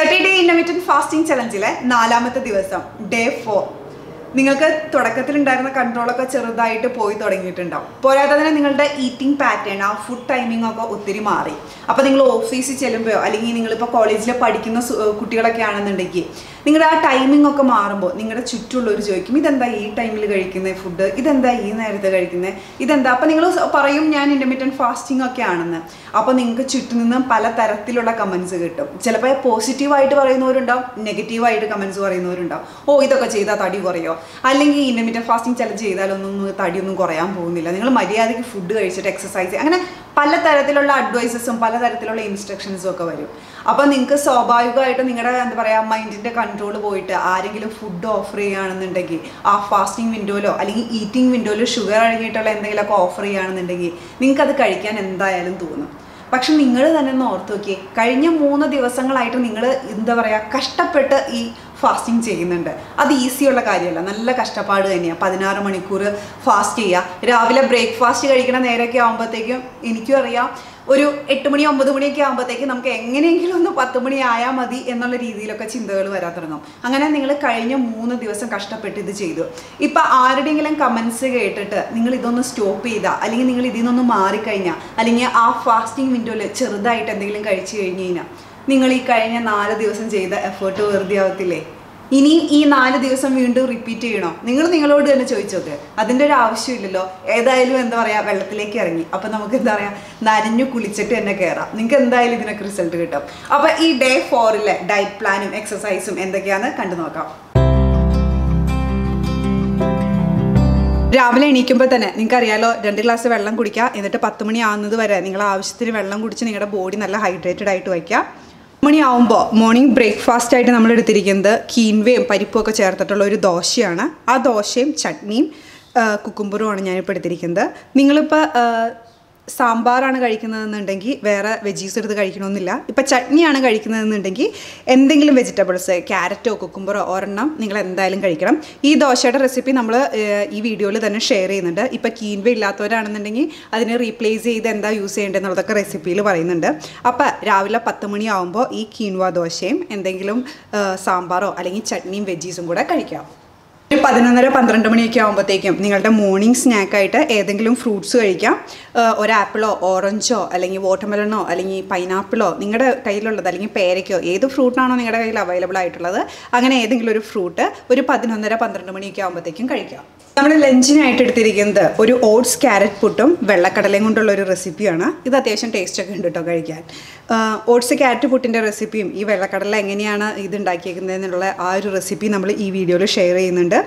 Thirty day innovated fasting ചലഞ്ചിലെ നാലാമത്തെ ദിവസം ഡേ ഫോർ നിങ്ങൾക്ക് തുടക്കത്തിൽ തുടക്കത്തിലുണ്ടായിരുന്ന കൺട്രോളൊക്കെ ചെറുതായിട്ട് പോയി തുടങ്ങിയിട്ടുണ്ടാവും. പോരാതെ തന്നെ നിങ്ങളുടെ ഈറ്റിംഗ് പാറ്റേൺ ആ ഫുഡ് ടൈമിംഗ് ഒക്കെ ഒത്തിരി മാറി. അപ്പോൾ നിങ്ങൾ ഓഫീസിൽ ചെല്ലുമ്പോഴോ അല്ലെങ്കിൽ നിങ്ങളിപ്പോൾ കോളേജിൽ പഠിക്കുന്ന കുട്ടികളൊക്കെ ആണെന്നുണ്ടെങ്കിൽ നിങ്ങളുടെ ആ ടൈമിംഗ് ഒക്കെ മാറുമ്പോൾ നിങ്ങളുടെ ചുറ്റുള്ളവർ ചോദിക്കും ഇതെന്താ ഈ ടൈമിൽ കഴിക്കുന്ന ഫുഡ് ഇതെന്താ ഈ നേരത്തെ കഴിക്കുന്നത് ഇതെന്താ? അപ്പോൾ നിങ്ങൾ പറയും ഞാൻ ഇന്റർമീഡിയൻ ഫാസ്റ്റിംഗ് ഒക്കെ ആണെന്ന്. അപ്പോൾ നിങ്ങൾക്ക് ചുറ്റും നിന്നും പല തരത്തിലുള്ള കമൻസ് കിട്ടും. ചിലപ്പോൾ പോസിറ്റീവായിട്ട് പറയുന്നവരുണ്ടാവും നെഗറ്റീവായിട്ട് കമൻസ് പറയുന്നവരുണ്ടാവും. ഓ ഇതൊക്കെ ചെയ്താൽ തടി കുറയോ? അല്ലെങ്കിൽ ഇന്റർമീഡിയൻ ഫാസ്റ്റിംഗ് ചലഞ്ച് ചെയ്താലൊന്നും തടിയൊന്നും കുറയാൻ പോകുന്നില്ല. നിങ്ങൾ മര്യാദയ്ക്ക് ഫുഡ് കഴിച്ചിട്ട് എക്സസൈസ് അങ്ങനെ പല തരത്തിലുള്ള അഡ്വൈസസും പല തരത്തിലുള്ള ഇൻസ്ട്രക്ഷൻസും ഒക്കെ വരും. അപ്പോൾ നിങ്ങൾക്ക് സ്വാഭാവികമായിട്ട് നിങ്ങളുടെ എന്താ പറയുക മൈൻഡിന്റെ കൺട്രോൾ പോയിട്ട് ആരെങ്കിലും ഫുഡ് ഓഫർ ചെയ്യുകയാണെന്നുണ്ടെങ്കിൽ ആ ഫാസ്റ്റിംഗ് വിൻഡോയിലോ അല്ലെങ്കിൽ ഈറ്റിംഗ് വിൻഡോയിലോ ഷുഗർ അടങ്ങിയിട്ടുള്ള എന്തെങ്കിലുമൊക്കെ ഓഫർ ചെയ്യുകയാണെന്നുണ്ടെങ്കിൽ നിങ്ങൾക്കത് കഴിക്കാൻ എന്തായാലും തോന്നും. പക്ഷെ നിങ്ങൾ തന്നെ ഒന്ന് ഓർത്ത് നോക്കിയേ. കഴിഞ്ഞ മൂന്ന് ദിവസങ്ങളായിട്ട് നിങ്ങൾ എന്താ പറയുക കഷ്ടപ്പെട്ട് ഈ ഫാസ്റ്റിംഗ് ചെയ്യുന്നുണ്ട്. അത് ഈസിയുള്ള കാര്യമല്ല. നല്ല കഷ്ടപ്പാട് തന്നെയാണ് പതിനാറ് മണിക്കൂർ ഫാസ്റ്റ് ചെയ്യുക രാവിലെ ബ്രേക്ക്ഫാസ്റ്റ് കഴിക്കണ നേരമൊക്കെ ആകുമ്പോഴത്തേക്കും എനിക്കും അറിയാം. ഒരു എട്ട് മണി ഒമ്പത് മണിയൊക്കെ ആകുമ്പോഴത്തേക്ക് നമുക്ക് എങ്ങനെയെങ്കിലും ഒന്ന് പത്ത് മണി ആയാൽ മതി എന്നുള്ള രീതിയിലൊക്കെ ചിന്തകൾ വരാൻ തുടങ്ങും. അങ്ങനെ നിങ്ങൾ കഴിഞ്ഞ മൂന്ന് ദിവസം കഷ്ടപ്പെട്ട് ഇത് ചെയ്തു. ഇപ്പം ആരുടെയെങ്കിലും കമൻസ് കേട്ടിട്ട് നിങ്ങൾ ഇതൊന്ന് സ്റ്റോപ്പ് ചെയ്താൽ അല്ലെങ്കിൽ നിങ്ങൾ ഇതിൽ നിന്നൊന്ന് മാറിക്കഴിഞ്ഞാൽ അല്ലെങ്കിൽ ആ ഫാസ്റ്റിംഗ് വിൻഡോയിൽ ചെറുതായിട്ട് എന്തെങ്കിലും കഴിച്ചു കഴിഞ്ഞ് കഴിഞ്ഞാൽ നിങ്ങൾ ഈ കഴിഞ്ഞ നാല് ദിവസം ചെയ്ത എഫേർട്ട് വെറുതെ ആവത്തില്ലേ? ഇനിയും ഈ നാല് ദിവസം വീണ്ടും റിപ്പീറ്റ് ചെയ്യണോ? നിങ്ങൾ നിങ്ങളോട് തന്നെ ചോദിച്ചോക്ക്. അതിന്റെ ഒരു ആവശ്യമില്ലല്ലോ. ഏതായാലും എന്താ പറയുക വെള്ളത്തിലേക്ക് ഇറങ്ങി. അപ്പം നമുക്ക് എന്താ പറയുക നനഞ്ഞു കുളിച്ചിട്ട് തന്നെ കയറാം നിങ്ങൾക്ക് എന്തായാലും ഇതിനൊക്കെ റിസൾട്ട് കിട്ടും. അപ്പോൾ ഈ ഡേ ഫോറിലെ ഡയറ്റ് പ്ലാനും എക്സസൈസും എന്തൊക്കെയാണെന്ന് കണ്ടു നോക്കാം. രാവിലെ എണീക്കുമ്പോൾ തന്നെ നിങ്ങൾക്ക് അറിയാലോ രണ്ട് ഗ്ലാസ് വെള്ളം കുടിക്കുക. എന്നിട്ട് പത്ത് മണി ആവുന്നത് വരെ നിങ്ങൾ ആവശ്യത്തിന് വെള്ളം കുടിച്ച് നിങ്ങളുടെ ബോഡി നല്ല ഹൈഡ്രേറ്റഡ് ആയിട്ട് വയ്ക്കുക. മണിയാവുമ്പോൾ മോർണിംഗ് ബ്രേക്ക്ഫാസ്റ്റ് ആയിട്ട് നമ്മൾ എടുത്തിരിക്കുന്നത് കീൻവയും പരിപ്പും ഒക്കെ ചേർത്തിട്ടുള്ള ഒരു ദോശയാണ്. ആ ദോശയും ചട്നിയും കുക്കുംബറുമാണ് ഞാനിപ്പോൾ എടുത്തിരിക്കുന്നത്. നിങ്ങളിപ്പോൾ സാമ്പാറാണ് കഴിക്കുന്നതെന്നുണ്ടെങ്കിൽ വേറെ വെജീസ് എടുത്ത് കഴിക്കണമെന്നില്ല. ഇപ്പം ചട്നിയാണ് കഴിക്കുന്നതെന്നുണ്ടെങ്കിൽ എന്തെങ്കിലും വെജിറ്റബിൾസ് ക്യാരറ്റോ കുക്കുംബറോ ഒരെണ്ണം നിങ്ങൾ എന്തായാലും കഴിക്കണം. ഈ ദോശയുടെ റെസിപ്പി നമ്മൾ ഈ വീഡിയോയിൽ തന്നെ ഷെയർ ചെയ്യുന്നുണ്ട്. ഇപ്പം കീൻവ ഇല്ലാത്തവരാണെന്നുണ്ടെങ്കിൽ അതിനെ റീപ്ലേസ് ചെയ്ത് എന്താ യൂസ് ചെയ്യേണ്ടതെന്നുള്ളതൊക്കെ റെസിപ്പിയിൽ പറയുന്നുണ്ട്. അപ്പോൾ രാവിലെ പത്ത് മണിയാവുമ്പോൾ ഈ കീൻവ ദോശയും എന്തെങ്കിലും സാമ്പാറോ അല്ലെങ്കിൽ ചട്നിയും വെജീസും കൂടെ കഴിക്കാം. പതിനൊന്നര പന്ത്രണ്ട് മണിയൊക്കെ ആകുമ്പോഴത്തേക്കും നിങ്ങളുടെ മോർണിംഗ് സ്നാക്കായിട്ട് ഏതെങ്കിലും ഫ്രൂട്ട്സ് കഴിക്കാം. ഒരാപ്പിളോ ഓറഞ്ചോ അല്ലെങ്കിൽ വാട്ടർമെലണോ അല്ലെങ്കിൽ പൈനാപ്പിളോ നിങ്ങളുടെ കയ്യിലുള്ളത് അല്ലെങ്കിൽ പേരയ്ക്കോ ഏത് ഫ്രൂട്ടാണോ നിങ്ങളുടെ കയ്യിൽ അവൈലബിൾ ആയിട്ടുള്ളത് അങ്ങനെ ഏതെങ്കിലും ഒരു ഫ്രൂട്ട് ഒരു പതിനൊന്നര പന്ത്രണ്ട് മണിയൊക്കെ ആകുമ്പോഴത്തേക്കും കഴിക്കാം. നമ്മൾ ലഞ്ചിനായിട്ട് എടുത്തിരിക്കുന്നത് ഒരു ഓട്സ് ക്യാരറ്റ് പുട്ടും വെള്ളക്കടലയും കൊണ്ടുള്ള ഒരു റെസിപ്പിയാണ് ഇത് അത്യാവശ്യം ടേസ്റ്റ് ഒക്കെ ഉണ്ട് കേട്ടോ കഴിക്കാൻ. ഓട്സ് ക്യാരറ്റ് പുട്ടിന്റെ റെസിപ്പിയും ഈ വെള്ളക്കടല എങ്ങനെയാണ് ഇത് ഉണ്ടാക്കിയേക്കുന്നതെന്നുള്ള ആ ഒരു റെസിപ്പി നമ്മൾ ഈ വീഡിയോയിൽ ഷെയർ ചെയ്യുന്നുണ്ട്.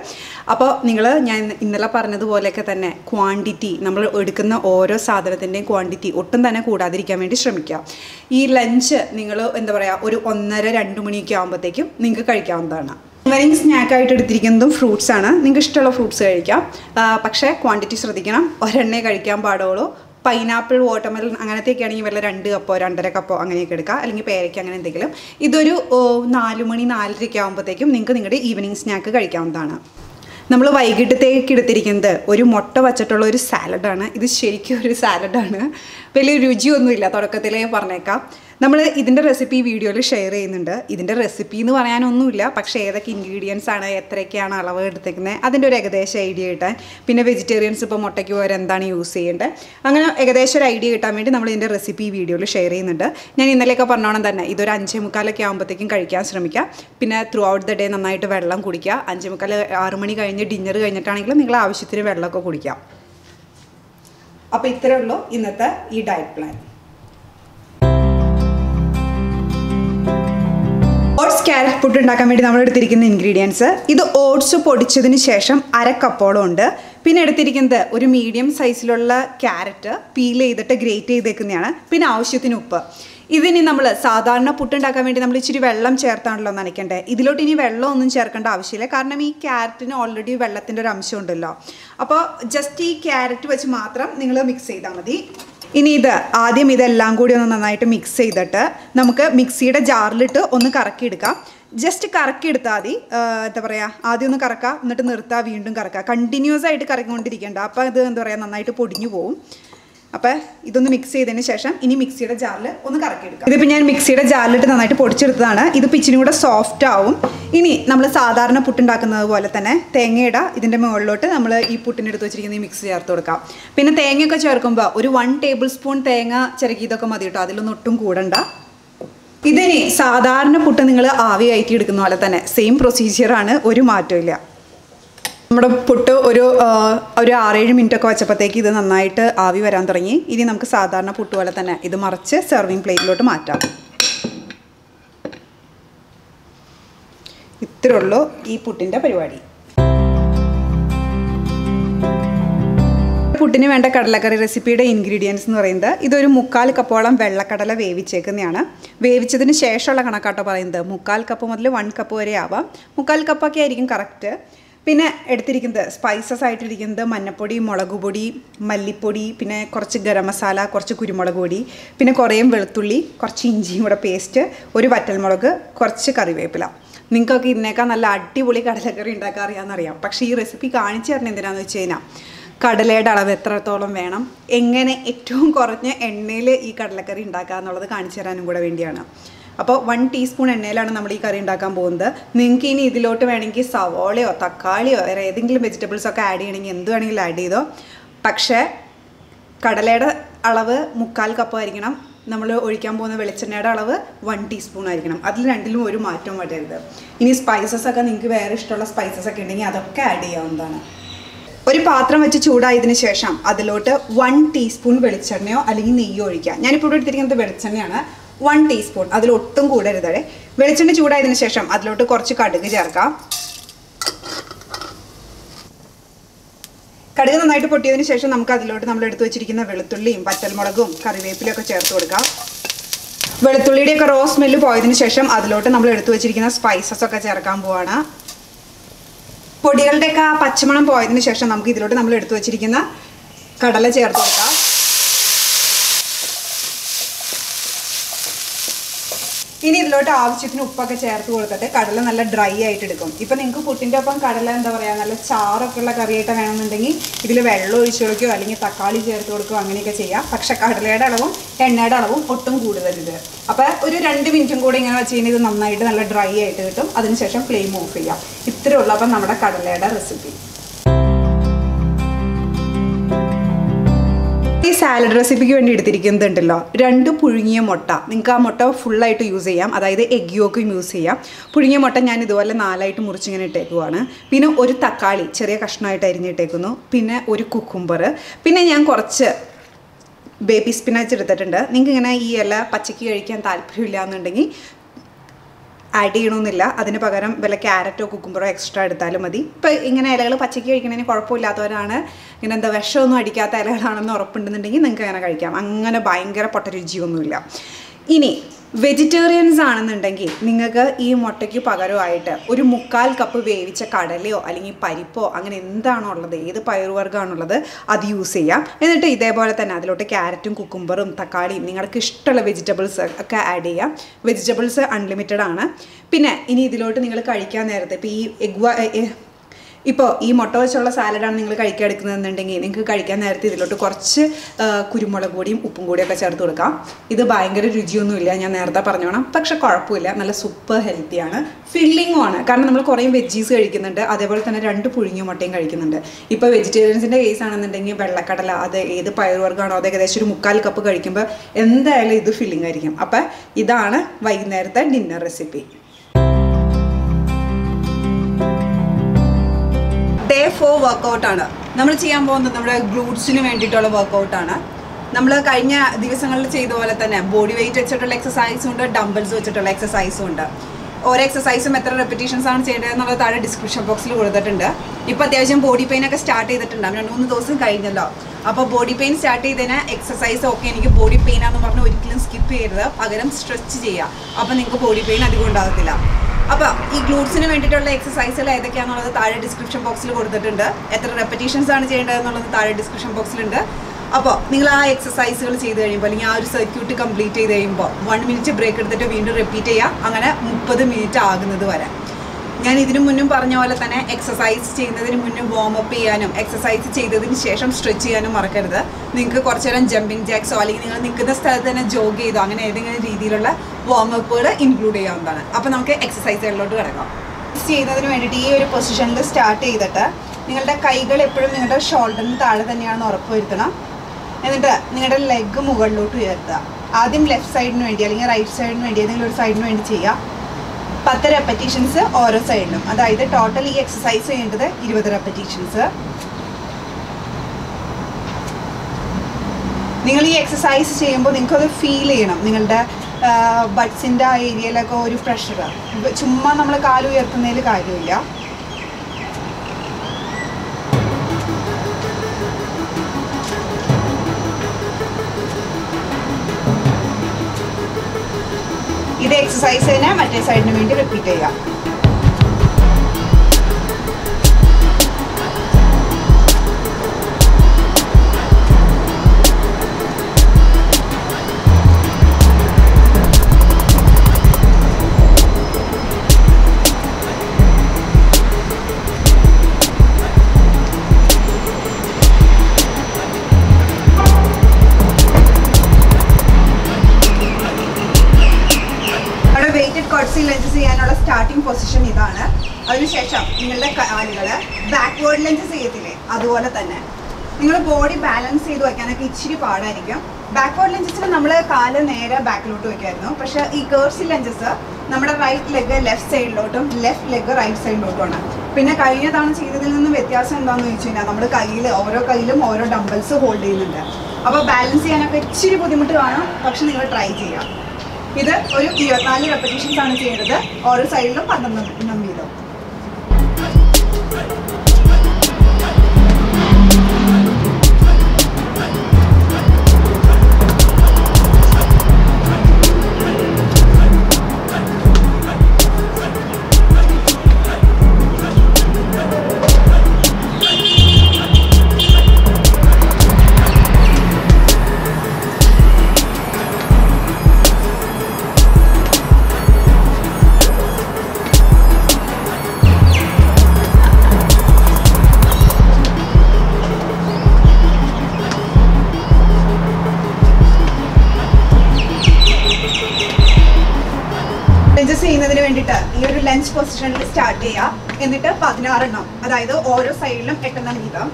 അപ്പോൾ നിങ്ങൾ ഞാൻ ഇന്നലെ പറഞ്ഞതുപോലെയൊക്കെ തന്നെ ക്വാണ്ടിറ്റി നമ്മൾ എടുക്കുന്ന ഓരോ സാധനത്തിന്റെയും ക്വാണ്ടിറ്റി ഒട്ടും തന്നെ കൂടാതിരിക്കാൻ വേണ്ടി ശ്രമിക്കുക. ഈ ലഞ്ച് നിങ്ങൾ എന്താ പറയുക ഒരു ഒന്നര രണ്ട് മണിയൊക്കെ ആകുമ്പോഴത്തേക്കും നിങ്ങൾക്ക് കഴിക്കാവുന്നതാണ്. ഈവനിങ് സ്നാക്കായിട്ട് എടുത്തിരിക്കുന്നതും ഫ്രൂട്ട്സ് ആണ്. നിങ്ങൾക്ക് ഇഷ്ടമുള്ള ഫ്രൂട്ട്സ് കഴിക്കാം. പക്ഷേ ക്വാണ്ടിറ്റി ശ്രദ്ധിക്കണം. ഒരെണ്ണേ കഴിക്കാൻ പാടുള്ളൂ. പൈനാപ്പിൾ വാട്ടർമെലൺ അങ്ങനത്തെയൊക്കെ ആണെങ്കിൽ വല്ല രണ്ട് കപ്പോ രണ്ടര കപ്പോ അങ്ങനെയൊക്കെ എടുക്കുക അല്ലെങ്കിൽ പേരയ്ക്ക് അങ്ങനെ എന്തെങ്കിലും. ഇതൊരു നാലുമണി നാല് മണി നാലരയ്ക്ക് ആകുമ്പോഴത്തേക്കും നിങ്ങൾക്ക് നിങ്ങളുടെ ഈവനിങ് സ്നാക്ക് കഴിക്കാവുന്നതാണ്. നമ്മൾ വൈകിട്ടത്തേക്ക് എടുത്തിരിക്കുന്നത് ഒരു മുട്ട വച്ചിട്ടുള്ള ഒരു സാലഡാണ്. ഇത് ശരിക്കും ഒരു സാലഡാണ്. വലിയ രുചിയൊന്നുമില്ല തുടക്കത്തിലേ പറഞ്ഞേക്കാം. നമ്മൾ ഇതിന്റെ റെസിപ്പി വീഡിയോയിൽ ഷെയർ ചെയ്യുന്നുണ്ട്. ഇതിന്റെ റെസിപ്പി എന്ന് പറയാനൊന്നുമില്ല. പക്ഷേ ഏതൊക്കെ ഇൻഗ്രീഡിയൻസ് ആണ് എത്രയൊക്കെയാണ് അളവ് എടുത്തേക്കുന്നത് അതിന്റെ ഒരു ഏകദേശം ഐഡിയ കിട്ടാൻ. പിന്നെ വെജിറ്റേറിയൻസ് ഇപ്പോൾ മുട്ടയ്ക്ക് പകരം എന്താണ് യൂസ് ചെയ്യേണ്ടത്? അങ്ങനെ ഏകദേശം ഒരു ഐഡിയ കിട്ടാൻ വേണ്ടി നമ്മൾ ഇതിന്റെ റെസിപ്പി വീഡിയോയിൽ ഷെയർ ചെയ്യുന്നുണ്ട്. ഞാൻ ഇന്നലെയൊക്കെ പറഞ്ഞോണം തന്നെ ഇതൊരു അഞ്ചേ മുക്കാലൊക്കെ ആകുമ്പോഴത്തേക്കും കഴിക്കാൻ ശ്രമിക്കുക പിന്നെ ത്രൂ ഔട്ട് ദ ഡേ നന്നായിട്ട് വെള്ളം കുടിക്കുക അഞ്ചേ മുക്കാൽ ആറ് മണി കഴിഞ്ഞ് ഡിന്നർ കഴിഞ്ഞിട്ടാണെങ്കിലും നിങ്ങൾ ആവശ്യത്തിന് വെള്ളമൊക്കെ കുടിക്കാം. അപ്പോൾ ഇത്രയേ ഉള്ളൂ ഇന്നത്തെ ഈ ഡയറ്റ് പ്ലാൻ ക്യാരറ്റ് പുട്ട് ഉണ്ടാക്കാൻ വേണ്ടി നമ്മൾ എടുത്തിരിക്കുന്ന ഇൻഗ്രീഡിയൻസ് ഇത് ഓട്സ് പൊടിച്ചതിന് ശേഷം അര ഉണ്ട്. പിന്നെ എടുത്തിരിക്കുന്നത് ഒരു മീഡിയം സൈസിലുള്ള ക്യാരറ്റ് പീൽ ചെയ്തിട്ട് ഗ്രേറ്റ് ചെയ്തേക്കുന്നതാണ്. പിന്നെ ആവശ്യത്തിന് ഉപ്പ്. ഇതിനി നമ്മൾ സാധാരണ പുട്ടുണ്ടാക്കാൻ വേണ്ടി നമ്മൾ ഇച്ചിരി വെള്ളം ചേർത്താണല്ലോ നനയ്ക്കേണ്ടത്. ഇതിലോട്ട് ഇനി വെള്ളം ഒന്നും ചേർക്കേണ്ട ആവശ്യമില്ല. കാരണം ഈ ക്യാരറ്റിന് ഓൾറെഡി വെള്ളത്തിന്റെ ഒരു അംശം ഉണ്ടല്ലോ. അപ്പോൾ ജസ്റ്റ് ഈ ക്യാരറ്റ് വെച്ച് മാത്രം നിങ്ങൾ മിക്സ് ചെയ്താൽ മതി. ഇനി ഇത് ആദ്യം ഇതെല്ലാം കൂടി ഒന്ന് നന്നായിട്ട് മിക്സ് ചെയ്തിട്ട് നമുക്ക് മിക്സിയുടെ ജാറിലിട്ട് ഒന്ന് കറക്കിയെടുക്കാം. ജസ്റ്റ് കറക്കിയെടുത്താൽ മതി. എന്താ പറയുക ആദ്യം ഒന്ന് കറക്കുക എന്നിട്ട് നിർത്താം വീണ്ടും കറക്കുക കണ്ടിന്യൂസ് ആയിട്ട് കറക്കിക്കൊണ്ടിരിക്കേണ്ട. അപ്പോൾ ഇത് എന്താ പറയുക നന്നായിട്ട് പൊടിഞ്ഞു പോവും. അപ്പോൾ ഇതൊന്ന് മിക്സ് ചെയ്തതിന് ശേഷം ഇനി മിക്സിയുടെ ജാറിൽ ഒന്ന് കറക്കിയെടുക്കാം. ഇതിപ്പോൾ ഞാൻ മിക്സിയുടെ ജാറിലിട്ട് നന്നായിട്ട് പൊടിച്ചെടുത്തതാണ്. ഇത് ഇച്ചിരി കൂടെ സോഫ്റ്റ് ആവും. ഇനി നമ്മൾ സാധാരണ പുട്ടുണ്ടാക്കുന്നത് പോലെ തന്നെ തേങ്ങയുടെ ഇതിന്റെ മുകളിലോട്ട് നമ്മൾ ഈ പുട്ടിനെടുത്ത് വെച്ചിരിക്കുന്ന ഈ മിക്സ് ചേർത്ത് കൊടുക്കാം. പിന്നെ തേങ്ങയൊക്കെ ചേർക്കുമ്പോൾ ഒരു വൺ ടേബിൾ സ്പൂൺ തേങ്ങ ചിരകിയതൊക്കെ മതി കേട്ടോ. അതിലൊന്നും ഒട്ടും കൂടണ്ട. ഇതിനി സാധാരണ പുട്ട് നിങ്ങൾ ആവി കയറ്റി എടുക്കുന്ന പോലെ തന്നെ സെയിം പ്രൊസീജിയറാണ് ഒരു മാറ്റവും ഇല്ല. നമ്മുടെ പുട്ട് ഒരു ഒരു ആറേഴ് മിനിറ്റ് ഒക്കെ വെച്ചപ്പോഴത്തേക്ക് ഇത് നന്നായിട്ട് ആവി വരാൻ തുടങ്ങി. ഇനി നമുക്ക് സാധാരണ പുട്ട് പോലെ തന്നെ ഇത് മറിച്ച് സെർവിങ് പ്ലേറ്റിലോട്ട് മാറ്റാം. ഇത്രേ ഉള്ളൂ ഈ പുട്ടിന്റെ പരിപാടി. പുട്ടിന് വേണ്ട കടലക്കറി റെസിപ്പിയുടെ ഇൻഗ്രീഡിയൻസ് എന്ന് പറയുന്നത് ഇതൊരു മുക്കാൽ കപ്പോളം വെള്ളക്കടല വേവിച്ചേക്കുന്നതാണ്. വേവിച്ചതിന് ശേഷമുള്ള കണക്കാട്ടോ പറയുന്നത്. മുക്കാൽ കപ്പ് മുതൽ വൺ കപ്പ് വരെ ആവാം. മുക്കാൽ കപ്പൊക്കെ ആയിരിക്കും കറക്റ്റ് പിന്നെ എടുത്തിരിക്കുന്നത് സ്പൈസസ് ആയിട്ടിരിക്കുന്നത് മഞ്ഞപ്പൊടി മുളക് പൊടി മല്ലിപ്പൊടി പിന്നെ കുറച്ച് ഗരം മസാല കുറച്ച് കുരുമുളക് പൊടി പിന്നെ കുറേയും വെളുത്തുള്ളി കുറച്ച് ഇഞ്ചിയും കൂടെ പേസ്റ്റ് ഒരു വറ്റൽമുളക് കുറച്ച് കറിവേപ്പില. നിങ്ങൾക്കൊക്കെ ഇതിനേക്കാൾ നല്ല അടിപൊളി കടലക്കറി ഉണ്ടാക്കാൻ അറിയാമെന്നറിയാം പക്ഷേ ഈ റെസിപ്പി കാണിച്ചു തരണം എന്തിനാന്ന് വെച്ച് കഴിഞ്ഞാൽ കടലയുടെ അളവ് എത്രത്തോളം വേണം എങ്ങനെ ഏറ്റവും കുറഞ്ഞ എണ്ണയിൽ ഈ കടലക്കറി ഉണ്ടാക്കുക എന്നുള്ളത് കാണിച്ചു തരാനും കൂടെ വേണ്ടിയാണ്. അപ്പോൾ വൺ ടീസ്പൂൺ എണ്ണയിലാണ് നമ്മൾ ഈ കറി ഉണ്ടാക്കാൻ പോകുന്നത്. നിങ്ങൾക്ക് ഇനി ഇതിലോട്ട് വേണമെങ്കിൽ സവോളയോ തക്കാളിയോ വേറെ ഏതെങ്കിലും വെജിറ്റബിൾസ് ഒക്കെ ആഡ് ചെയ്യണമെങ്കിൽ എന്ത് വേണമെങ്കിലും ആഡ് ചെയ്തോ. പക്ഷേ കടലയുടെ അളവ് മുക്കാൽ കപ്പ് ആയിരിക്കണം. നമ്മൾ ഒഴിക്കാൻ പോകുന്ന വെളിച്ചെണ്ണയുടെ അളവ് വൺ ടീസ്പൂൺ ആയിരിക്കണം. അതിൽ രണ്ടിലും ഒരു മാറ്റവും വരരുത്. ഇനി സ്പൈസസ് ഒക്കെ നിങ്ങൾക്ക് വേറെ ഇഷ്ടമുള്ള സ്പൈസസ് ഒക്കെ ഉണ്ടെങ്കിൽ അതൊക്കെ ആഡ് ചെയ്യാവുന്നതാണ്. ഒരു പാത്രം വെച്ച് ചൂടായതിന് ശേഷം അതിലോട്ട് വൺ ടീസ്പൂൺ വെളിച്ചെണ്ണയോ അല്ലെങ്കിൽ നെയ്യോ ഒഴിക്കുക ഞാനിപ്പോൾ ഇവിടെ എടുത്തിരിക്കുന്നത് വെളിച്ചെണ്ണയാണ്. വൺ ടീസ്പൂൺ അതിലൊട്ടും കൂടരുത്. വെളിച്ചെണ്ണ ചൂടായതിനു ശേഷം അതിലോട്ട് കുറച്ച് കടുക് ചേർക്കാം. കടുക് നന്നായിട്ട് പൊട്ടിയതിന് ശേഷം നമുക്ക് അതിലോട്ട് നമ്മൾ എടുത്തു വെച്ചിരിക്കുന്ന വെളുത്തുള്ളിയും പച്ചൽമുളകും കറിവേപ്പിലും ഒക്കെ ചേർത്ത് കൊടുക്കാം. വെളുത്തുള്ളിയുടെയൊക്കെ റോ സ്മെല്ല് പോയതിന് ശേഷം അതിലോട്ട് നമ്മൾ എടുത്തു വെച്ചിരിക്കുന്ന സ്പൈസസ് ഒക്കെ ചേർക്കാൻ പോവാണ്. പൊടികളുടെയൊക്കെ ആ പച്ചമണം പോയതിനു ശേഷം നമുക്ക് ഇതിലോട്ട് നമ്മൾ എടുത്തു വെച്ചിരിക്കുന്ന കടല ചേർത്ത് കൊടുക്കാം. ഇനി ഇതിലോട്ട് ആവശ്യത്തിന് ഉപ്പൊക്കെ ചേർത്ത് കൊടുത്തിട്ട് കടല നല്ല ഡ്രൈ ആയിട്ട് എടുക്കും. ഇപ്പം നിങ്ങൾക്ക് പുട്ടിന്റെ ഒപ്പം കടല എന്താ പറയുക നല്ല ചാറൊക്കെ ഉള്ള കറിയായിട്ട് വേണമെന്നുണ്ടെങ്കിൽ ഇതിൽ വെള്ളം ഒഴിച്ചു കൊടുക്കുകയോ അല്ലെങ്കിൽ തക്കാളി ചേർത്ത് കൊടുക്കുകയോ അങ്ങനെയൊക്കെ ചെയ്യാം. പക്ഷേ കടലയുടെ അളവും എണ്ണയുടെ അളവും ഒട്ടും കൂടുതലിത്. അപ്പോൾ ഒരു രണ്ട് മിനിറ്റും കൂടി ഇങ്ങനെ വെച്ച് കഴിഞ്ഞാൽ ഇത് നന്നായിട്ട് നല്ല ഡ്രൈ ആയിട്ട് കിട്ടും. അതിനുശേഷം ഫ്ലെയിം ഓഫ് ചെയ്യാം. ഇത്രയുള്ള അപ്പം നമ്മുടെ കടലയുടെ റെസിപ്പി ഈ സാലഡ് റെസിപ്പിക്ക് വേണ്ടി എടുത്തിരിക്കുന്നത് ഉണ്ടല്ലോ രണ്ട് പുഴുങ്ങിയ മുട്ട. നിങ്ങൾക്ക് ആ മുട്ട ഫുള്ളായിട്ട് യൂസ് ചെയ്യാം. അതായത് എഗ് യോക്കും യൂസ് ചെയ്യാം. പുഴുങ്ങിയ മുട്ട ഞാൻ ഇതുപോലെ നാലായിട്ട് മുറിച്ചിങ്ങനെ ഇട്ടേക്കുവാണ്. പിന്നെ ഒരു തക്കാളി ചെറിയ കഷ്ണമായിട്ട് അരിഞ്ഞിട്ടേക്കുന്നു പിന്നെ ഒരു കുക്കുംബർ പിന്നെ ഞാൻ കുറച്ച് ബേബി സ്പിനാച്ച് എടുത്തിട്ടുണ്ട്. നിങ്ങൾക്ക് ഇങ്ങനെ ഈ ഇല പച്ചക്ക് കഴിക്കാൻ താല്പര്യമില്ല എന്നുണ്ടെങ്കിൽ ആഡ് ചെയ്യണമെന്നില്ല അതിന് പകരം വല്ല ക്യാരറ്റോ കുക്കുമ്പറോ എക്സ്ട്രാ എടുത്താലും മതി. ഇപ്പോൾ ഇങ്ങനെ ഇലകൾ പച്ചയ്ക്ക് കഴിക്കണതിന് കുഴപ്പമില്ലാത്തവരാണ്. ഇങ്ങനെ എന്താ വിഷമൊന്നും അടിക്കാത്ത ഇലകളാണെന്ന് ഉറപ്പുണ്ടെന്നുണ്ടെങ്കിൽ നിങ്ങൾക്ക് അങ്ങനെ കഴിക്കാം. അങ്ങനെ ഭയങ്കര പൊട്ട രുചിയൊന്നുമില്ല ഇനി വെജിറ്റേറിയൻസ് ആണെന്നുണ്ടെങ്കിൽ നിങ്ങൾക്ക് ഈ മുട്ടയ്ക്ക് പകരമായിട്ട് ഒരു മുക്കാൽ കപ്പ് വേവിച്ച കടലയോ അല്ലെങ്കിൽ പരിപ്പോ അങ്ങനെ എന്താണോ ഉള്ളത് ഏത് പയറുവർഗമാണുള്ളത് അത് യൂസ് ചെയ്യാം. എന്നിട്ട് ഇതേപോലെ തന്നെ അതിലോട്ട് ക്യാരറ്റും കുക്കുംബറും തക്കാളിയും നിങ്ങൾക്ക് ഇഷ്ടമുള്ള വെജിറ്റബിൾസ് ഒക്കെ ആഡ് ചെയ്യാം. വെജിറ്റബിൾസ് അൺലിമിറ്റഡ് ആണ്. പിന്നെ ഇനി ഇതിലോട്ട് നിങ്ങൾ കഴിക്കാൻ നേരത്തെ ഇപ്പോൾ ഈ എഗ് ഇപ്പോൾ ഈ മുട്ട വെച്ചുള്ള സാലഡാണ് നിങ്ങൾ കഴിക്കാൻ എടുക്കുന്നതെന്നുണ്ടെങ്കിൽ നിങ്ങൾക്ക് കഴിക്കാൻ നേരത്തെ ഇതിലോട്ട് കുറച്ച് കുരുമുളക് പൊടിയും ഉപ്പും കൂടിയൊക്കെ ചേർത്ത് കൊടുക്കാം. ഇത് ഭയങ്കര രുചിയൊന്നുമില്ല ഞാൻ നേരത്തെ പറഞ്ഞോണം പക്ഷെ കുഴപ്പമില്ല നല്ല സൂപ്പർ ഹെൽത്തിയാണ് ഫില്ലിങ്ങും ആണ്. കാരണം നമ്മൾ കുറേ വെജീസ് കഴിക്കുന്നുണ്ട് അതേപോലെ തന്നെ രണ്ട് പുഴുങ്ങിയ മുട്ടയും കഴിക്കുന്നുണ്ട്. ഇപ്പോൾ വെജിറ്റേറിയൻസിന്റെ കേസ് ആണെന്നുണ്ടെങ്കിൽ വെള്ളക്കടല അത് ഏത് പയറുവർഗമാണോ അത് ഏകദേശം ഒരു മുക്കാൽ കപ്പ് കഴിക്കുമ്പോൾ എന്തായാലും ഇത് ഫില്ലിംഗ് ആയിരിക്കും. അപ്പം ഇതാണ് വൈകുന്നേരത്തെ ഡിന്നർ റെസിപ്പി ഫോർ വർക്കൗട്ടാണ് നമ്മൾ ചെയ്യാൻ പോകുന്നത് നമ്മുടെ ഗ്ലൂട്ട്സിന് വേണ്ടിയിട്ടുള്ള വർക്കൗട്ടാണ് നമ്മൾ കഴിഞ്ഞ ദിവസങ്ങളിൽ ചെയ്ത പോലെ തന്നെ ബോഡി വെയിറ്റ് വെച്ചിട്ടുള്ള എക്സസൈസും ഉണ്ട് ഡംബിൾസ് വെച്ചിട്ടുള്ള എക്സസൈസും ഉണ്ട്. ഓരോ എക്സസൈസും എത്ര റെപ്പിറ്റേഷൻസ് ആണ് ചെയ്യേണ്ടത് എന്നുള്ളത് താഴെ ഡിസ്ക്രിപ്ഷൻ ബോക്സിൽ കൊടുത്തിട്ടുണ്ട്. ഇപ്പോൾ അത്യാവശ്യം ബോഡി പെയിൻ ഒക്കെ സ്റ്റാർട്ട് ചെയ്തിട്ടുണ്ട്. രണ്ട് മൂന്ന് ദിവസം കഴിഞ്ഞല്ലോ. അപ്പോൾ ബോഡി പെയിൻ സ്റ്റാർട്ട് ചെയ്തതിന് എക്സസൈസ് ഒക്കെ എനിക്ക് ബോഡി പെയിൻ ആണെന്ന് പറഞ്ഞ് ഒരിക്കലും സ്കിപ്പ് ചെയ്യരുത്. പകരം സ്ട്രെച്ച് ചെയ്യുക. അപ്പോൾ നിങ്ങൾക്ക് ബോഡി പെയിൻ അധികം ഉണ്ടാകത്തില്ല. അപ്പോൾ ഈ ഗ്ലൂട്ട്സിന് വേണ്ടിയിട്ടുള്ള എക്സസൈസുകൾ ഏതൊക്കെയാണെന്നുള്ളത് താഴെ ഡിസ്ക്രിപ്ഷൻ ബോക്സിൽ കൊടുത്തിട്ടുണ്ട്. എത്ര റെപ്പറ്റീഷൻസ് ആണ് ചെയ്യേണ്ടതെന്നുള്ളത് താഴെ ഡിസ്ക്രിപ്ഷൻ ബോക്സിലുണ്ട് അപ്പോൾ നിങ്ങൾ ആ എക്സസൈസുകൾ ചെയ്ത് കഴിയുമ്പോൾ അല്ലെങ്കിൽ ആ ഒരു സർക്യൂട്ട് കംപ്ലീറ്റ് ചെയ്ത് കഴിയുമ്പോൾ വൺ മിനിറ്റ് ബ്രേക്ക് എടുത്തിട്ട് വീണ്ടും റിപ്പീറ്റ് ചെയ്യുക അങ്ങനെ മുപ്പത് മിനിറ്റ് ആകുന്നത് വരെ. ഞാൻ ഇതിനു മുന്നും പറഞ്ഞ പോലെ തന്നെ എക്സസൈസ് ചെയ്യുന്നതിന് മുന്നേ വാമപ്പ് ചെയ്യാനും എക്സസൈസ് ചെയ്തതിന് ശേഷം സ്ട്രെച്ച് ചെയ്യാനും മറക്കരുത്. നിങ്ങൾക്ക് കുറച്ചു നേരം ജമ്പിങ് ജാക്സോ അല്ലെങ്കിൽ നിങ്ങൾ നിൽക്കുന്ന സ്ഥലത്ത് തന്നെ ജോഗ് ചെയ്തോ അങ്ങനെ ഏതെങ്കിലും രീതിയിലുള്ള വാമപ്പുകൾ ഇൻക്ലൂഡ് ചെയ്യാവുന്നതാണ്. അപ്പോൾ നമുക്ക് എക്സസൈസുകളിലോട്ട് കിടക്കാം. ചെയ്യുന്നതിന് വേണ്ടിയിട്ട് ഈ ഒരു പൊസിഷനിൽ സ്റ്റാർട്ട് ചെയ്തിട്ട് നിങ്ങളുടെ കൈകൾ എപ്പോഴും നിങ്ങളുടെ ഷോൾഡറിന് താഴെ തന്നെയാണെന്ന് ഉറപ്പ് വരുത്തണം. എന്നിട്ട് നിങ്ങളുടെ ലെഗ് മുകളിലോട്ട് ഉയർത്തുക. ആദ്യം ലെഫ്റ്റ് സൈഡിന് വേണ്ടി അല്ലെങ്കിൽ റൈറ്റ് സൈഡിന് വേണ്ടി ഏതെങ്കിലും ഒരു സൈഡിന് വേണ്ടി ചെയ്യുക. പത്ത് റെപ്പറ്റീഷൻസ് ഓരോ സൈഡിലും അതായത് ടോട്ടൽ ഈ എക്സസൈസ് ചെയ്യേണ്ടത് ഇരുപത് റെപ്പറ്റീഷൻസ് നിങ്ങൾ ഈ എക്സസൈസ് ചെയ്യുമ്പോൾ നിങ്ങൾക്കത് ഫീൽ ചെയ്യണം. നിങ്ങളുടെ ബഡ്സിന്റെ ആ ഏരിയയിലൊക്കെ ഒരു ഫ്രഷർ ചുമ്മാ നമ്മൾ കാൽ ഉയർത്തുന്നതിൽ കാര്യമില്ല. ഇത് എക്സസൈസ് തന്നെ മറ്റേ സൈഡിന് വേണ്ടി റിപ്പീറ്റ് ചെയ്യാം. അതുപോലെ തന്നെ. നിങ്ങൾ ബോഡി ബാലൻസ് ചെയ്ത് വയ്ക്കാനൊക്കെ ഇച്ചിരി പാടായിരിക്കും. ബാക്ക്വേർഡ് ലഞ്ചസിൽ നമ്മൾ കാൽ നേരെ ബാക്കിലോട്ട് വയ്ക്കായിരുന്നു പക്ഷെ ഈ കേർസി ലെഞ്ചസ് നമ്മുടെ റൈറ്റ് ലെഗ് ലെഫ്റ്റ് സൈഡിലോട്ടും ലെഫ്റ്റ് ലെഗ് റൈറ്റ് സൈഡിലോട്ടുമാണ് പിന്നെ കഴിഞ്ഞ തവണ ചെയ്തതിൽ നിന്നും വ്യത്യാസം എന്താണെന്ന് ചോദിച്ചു കഴിഞ്ഞാൽ നമ്മുടെ കയ്യിൽ ഓരോ കയ്യിലും ഓരോ ഡംബൽസ് ഹോൾഡ് ചെയ്യുന്നുണ്ട്. അപ്പോൾ ബാലൻസ് ചെയ്യാനൊക്കെ ഇച്ചിരി ബുദ്ധിമുട്ട് കാണും. പക്ഷെ നിങ്ങൾ ട്രൈ ചെയ്യാം. ഇത് ഒരു ഇരുപത്തിനാല് റെപ്പറ്റീഷൻസ് ആണ് ചെയ്യേണ്ടത്. ഓരോ സൈഡിലും പന്ത്രണ്ട് വീതം ലഞ്ചസ് ചെയ്യുന്നതിന് വേണ്ടിയിട്ട് ഈ ഒരു ലഞ്ച് പൊസിഷനിൽ സ്റ്റാർട്ട് ചെയ്യുക എന്നിട്ട് പതിനാറെണ്ണം അതായത് ഓരോ സൈഡിലും എട്ടെണ്ണം വീതം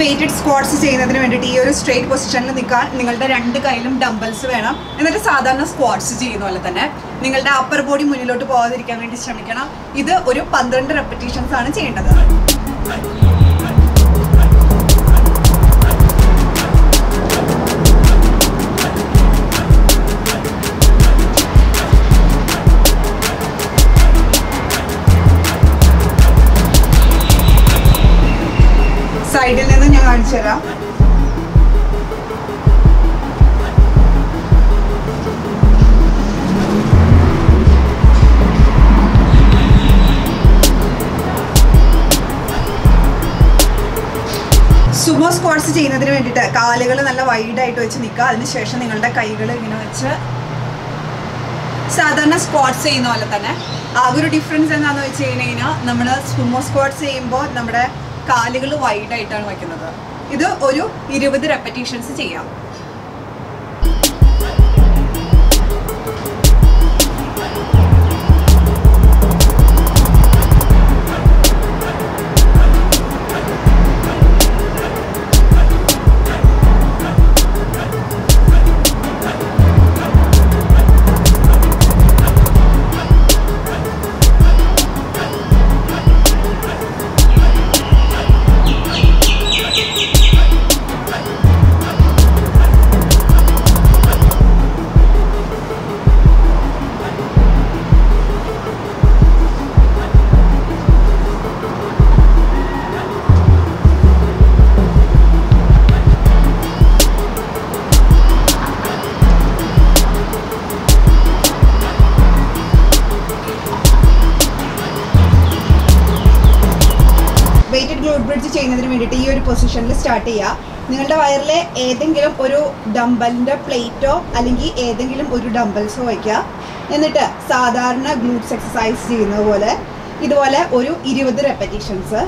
വെയിറ്റഡ് സ്ക്വാട്സ് ചെയ്യുന്നതിന് വേണ്ടിയിട്ട് ഈ ഒരു സ്ട്രെയിറ്റ് പൊസിഷനിൽ നിൽക്കാൻ നിങ്ങളുടെ രണ്ട് കയ്യിലും ഡംബൽസ് വേണം. എന്നിട്ട് സാധാരണ സ്ക്വാട്സ് ചെയ്യുന്ന പോലെ തന്നെ നിങ്ങളുടെ അപ്പർ ബോഡി മുന്നിലോട്ട് പോകാതിരിക്കാൻ വേണ്ടി ശ്രമിക്കണം. ഇത് ഒരു പന്ത്രണ്ട് റെപ്പറ്റീഷൻസ് ആണ് ചെയ്യേണ്ടത്. സ്ക്വാട്സ് ചെയ്യുന്നതിന് വേണ്ടിയിട്ട് കാലുകൾ നല്ല വൈഡായിട്ട് വെച്ച് നിൽക്കുക. അതിനുശേഷം നിങ്ങളുടെ കൈകൾ ഇങ്ങനെ വെച്ച് സാധാരണ സ്ക്വാട്സ് ചെയ്യുന്ന പോലെ തന്നെ. ആ ഒരു ഡിഫറൻസ് എന്താണെന്ന് വെച്ച് കഴിഞ്ഞാൽ നമ്മൾ സുമോ സ്ക്വാട്സ് ചെയ്യുമ്പോൾ നമ്മുടെ കാലുകൾ വൈഡായിട്ടാണ് വയ്ക്കുന്നത്. ഇത് ഒരു ഇരുപത് റെപ്പറ്റീഷൻസ് ചെയ്യാം. പൊസിഷനിൽ സ്റ്റാർട്ട് ചെയ്യുക. നിങ്ങളുടെ വയറിലെ ഏതെങ്കിലും ഒരു ഡംബലിന്റെ പ്ലേറ്റോ അല്ലെങ്കിൽ ഏതെങ്കിലും ഒരു ഡംബൽസോ വയ്ക്കുക. എന്നിട്ട് സാധാരണ ഗ്ലൂട്ട്സ് എക്സസൈസ് ചെയ്യുന്നത് പോലെ ഇതുപോലെ ഒരു ഇരുപത് റെപ്പറ്റീഷൻസ്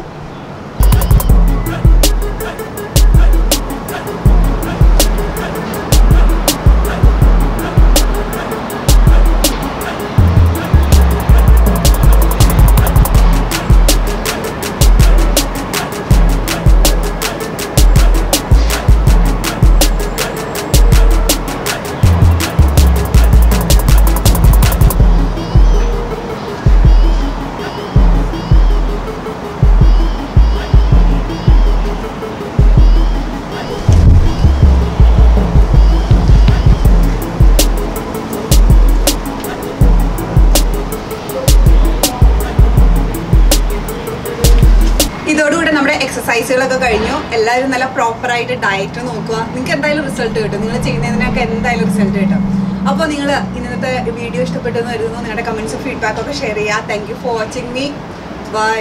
എല്ലാവരും നല്ല പ്രോപ്പറായിട്ട് ഡയറ്റ് നോക്കുക. നിങ്ങൾക്ക് എന്തായാലും റിസൾട്ട് കിട്ടും. നിങ്ങൾ ചെയ്യുന്നതിനൊക്കെ എന്തായാലും റിസൾട്ട് കിട്ടും. അപ്പോൾ നിങ്ങൾ ഇന്നത്തെ വീഡിയോ ഇഷ്ടപ്പെട്ടെന്ന് കരുതുന്നു. നിങ്ങളുടെ കമൻസും ഫീഡ്ബാക്കും ഒക്കെ ഷെയർ ചെയ്യുക. Thank you for watching me bye